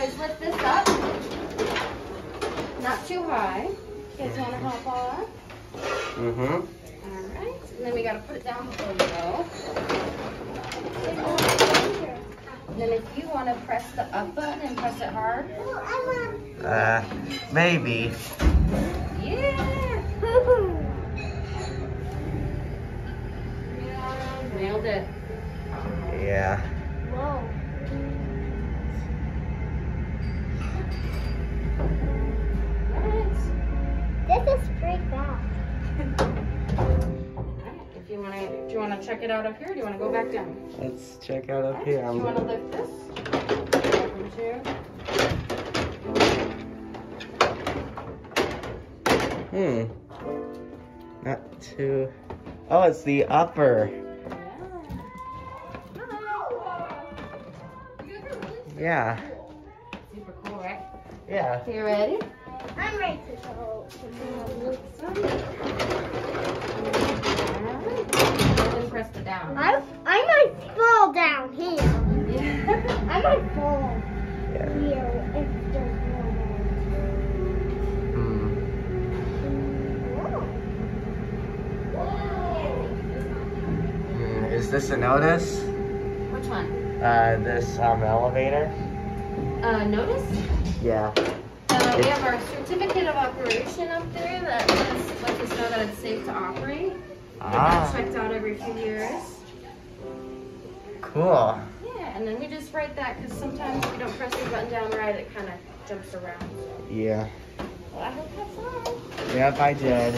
lift this up. Not too high. You guys want to hop on? Mm-hmm. Alright. And then we gotta put it down before we go. And then if you want to press the up button and press it hard. Oh, I'm uh, maybe. Yeah! Nailed it. Yeah. Whoa. If you want to, do you want to check it out up here? Or do you want to go back down? Let's check out up here. Do you want to I'm, lift this? Welcome to. hmm. Not too. Oh, it's the upper. Yeah. Super cool, right? Yeah. You ready? I'm ready to go. This a notice? Which one? Uh, this um elevator? Uh, notice? Yeah. Uh, we have our certificate of operation up there that lets, lets us know that it's safe to operate. Ah, checked out every few years. cool. Yeah, and then we just write that because sometimes if you don't press the button down right, it kind of jumps around. So, Yeah. well, I hope that's fun. Yep, I did.